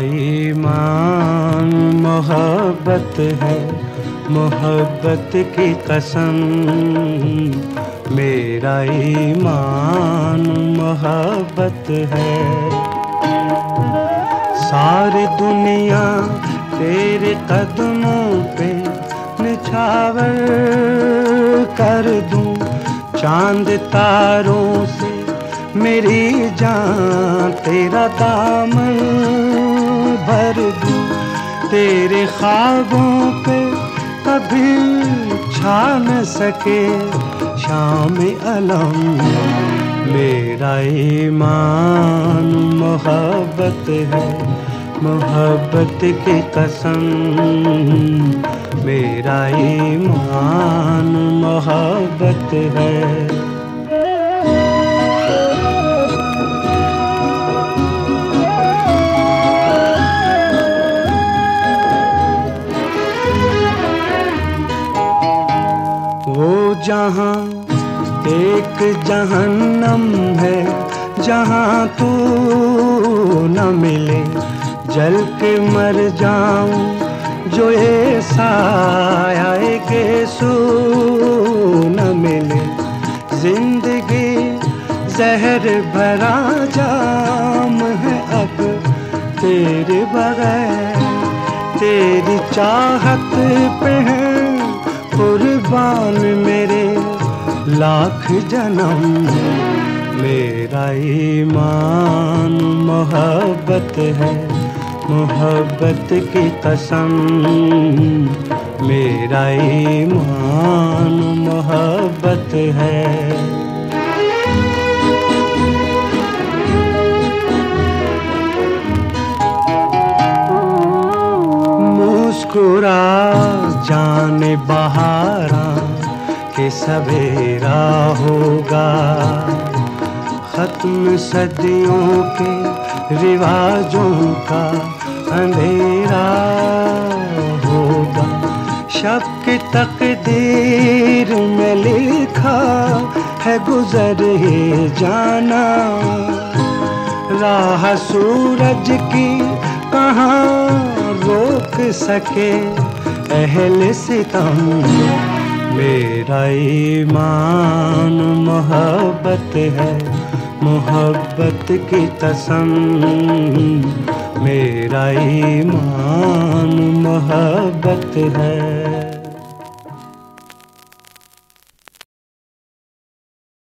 ईमान मोहब्बत है मोहब्बत की कसम। मेरा ईमान मोहब्बत है। सारी दुनिया तेरे कदमों पे निछावर कर दूँ। चाँद तारों से मेरी जान तेरा दामन भर दूँ। तेरे ख्वाबों पे कभी छा न सके। शाम अलम। मेरा ईमान मोहब्बत है मोहब्बत की कसम। मेरा ईमान मोहब्बत है। जहाँ एक जहन्नम है, जहाँ तू न मिले। जल के मर जाऊँ, जो ये साया सू न मिले। ज़िंदगी जहर भरा जाम है अब, तेरे बगैर तेरी चाहत पे है, कुर्बान मेरे लाख जन्म मेरा ईमान मोहब्बत है। मोहब्बत की कसम। मेरा ईमान मोहब्बत है। मुस्कुरा जाने बहारा। के सवेरा होगा। खत्म सदियों के रिवाजों का अंधेरा होगा। शब की तकदीर में लिखा है गुजर ही जाना। राह सूरज की कहाँ रोक सके अहल सितम। मेरा ईमान मोहब्बत है मोहब्बत की कसम मेरा ईमान मोहब्बत है।